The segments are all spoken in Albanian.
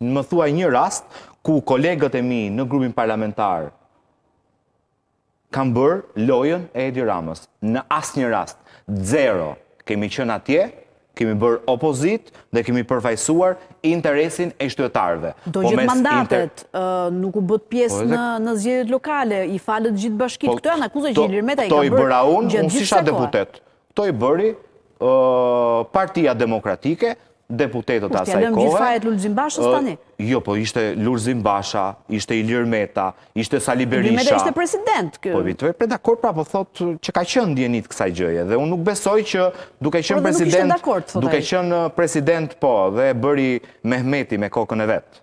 Më thuaj një rast ku kolegët e mi në grupin parlamentar kanë bërë lojën e Edi Ramës. Në asnjë rast. Zero. Kemi qenë atje, kemi bërë opozitë dhe kemi përfaqësuar interesin e qytetarëve. Po, po gjithë mandatet, nuk u bëtë pjesë po në, në zgjedhjet lokale, i falët gjithë bashkitë. Po, Këto janë akuzë që Ilir Meta i ka bërë. Këto i bëra unë, unë s'isha deputet. Këto i bëri Partia Demokratike, deputetët e asaj kohe. Nuk do t'ia lëmë gjithë fajet Lulzim Bashës tani? Jo, po ishte Lulzim Basha, ishte Ilir Meta, ishte Sali Berisha. Ilir Meta ishte president. Po vitve, por dakord pra po thotë që ka qënë në dijeni të kësaj gjëje. Dhe unë nuk besoj që duke qënë president, duke qënë president po dhe e bëri Mehmeti me kokën e vet.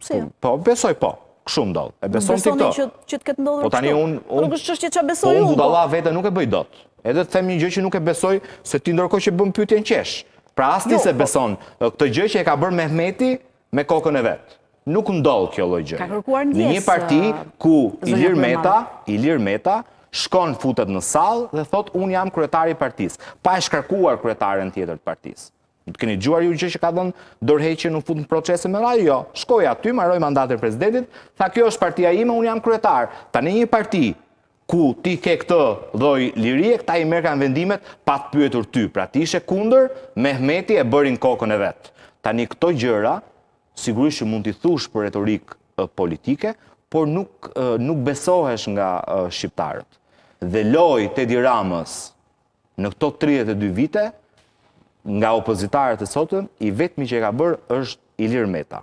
Pse jo? Po, besoj po. Kështu ndodh. E beson ti këtë. Që, që të ketë ndodhur kështu. Po tani unë unë nuk është çështje çfarë besoj po, unë. Unë budalla po. veten nuk e bëj dot. Edhe të them një gjë që nuk e besoj se ti ndërkohë që bën pyetjen qesh. Pra as ti jo, s'e po. beson këtë gjë që e ka bërë Mehmeti me kokën e vet. Nuk ndodh kjo lloj gjë. Ka kërkuar ndjesë. Në një parti uh, ku Ilir Meta, Ilir Meta shkon futet në sallë dhe thotë unë jam kryetari i partisë, pa e shkarkuar kryetaren tjetër të partisë. Keni dëgjuar ju gjë që ka dhënë dorëheqje u fut në procese me radhë? Jo. Shkoi aty, mbaroi mandatin e presidentit, tha kjo është partia ime, unë jam kryetar. Tani një parti ku ti ke këtë lloj lirie, këta i marrkan vendimet pa të pyetur ty. Pra ti ishe kundër, Mehmeti e bëri me kokën e vet. Tani këto gjëra sigurisht që mund t'i thuash për retorikë politike, por nuk nuk besohesh nga shqiptarët. Dhe lojë të Edi Ramës Në këto 32 vite, nga opozitarët e sotëm, i vetëmi që e ka bërë është Ilir Meta.